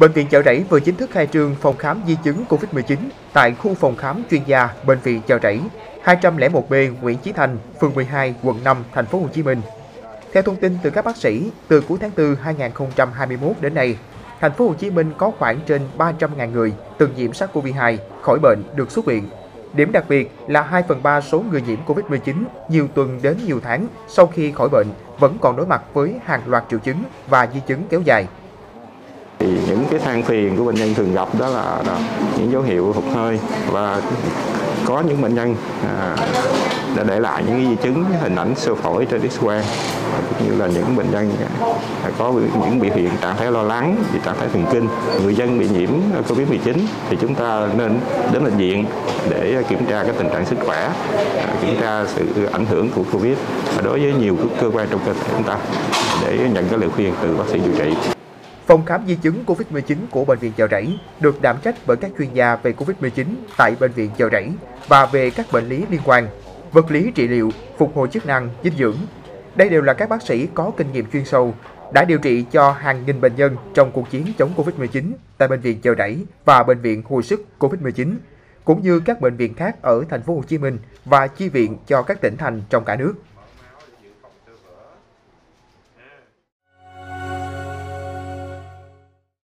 Bệnh viện Chợ Rẫy vừa chính thức khai trương phòng khám di chứng COVID-19 tại khu phòng khám chuyên gia Bệnh viện Chợ Rẫy, 201B Nguyễn Chí Thành, phường 12, quận 5, thành phố Hồ Chí Minh. Theo thông tin từ các bác sĩ, từ cuối tháng 4 2021 đến nay, thành phố Hồ Chí Minh có khoảng trên 300.000 người từng nhiễm SARS-CoV-2 khỏi bệnh được xuất viện. Điểm đặc biệt là 2 phần 3 số người nhiễm COVID-19 nhiều tuần đến nhiều tháng sau khi khỏi bệnh vẫn còn đối mặt với hàng loạt triệu chứng và di chứng kéo dài. Cái than phiền của bệnh nhân thường gặp đó là, là những dấu hiệu hụt hơi và có những bệnh nhân à, đã để lại những di chứng hình ảnh sơ phổi trên X-quang cũng như là những bệnh nhân à, có những biểu hiện trạng thái lo lắng vì trạng thái thần kinh. Người dân bị nhiễm Covid-19 thì chúng ta nên đến bệnh viện để kiểm tra cái tình trạng sức khỏe à, kiểm tra sự ảnh hưởng của Covid. Và đối với nhiều cơ quan trong cơ thể chúng ta để nhận cái lời khuyên từ bác sĩ điều trị. Phòng khám di chứng COVID-19 của Bệnh viện Chợ Rẫy được đảm trách bởi các chuyên gia về COVID-19 tại Bệnh viện Chợ Rẫy và về các bệnh lý liên quan, vật lý trị liệu, phục hồi chức năng, dinh dưỡng. Đây đều là các bác sĩ có kinh nghiệm chuyên sâu, đã điều trị cho hàng nghìn bệnh nhân trong cuộc chiến chống COVID-19 tại Bệnh viện Chợ Rẫy và Bệnh viện Hồi sức COVID-19, cũng như các bệnh viện khác ở thành phố Hồ Chí Minh và chi viện cho các tỉnh thành trong cả nước.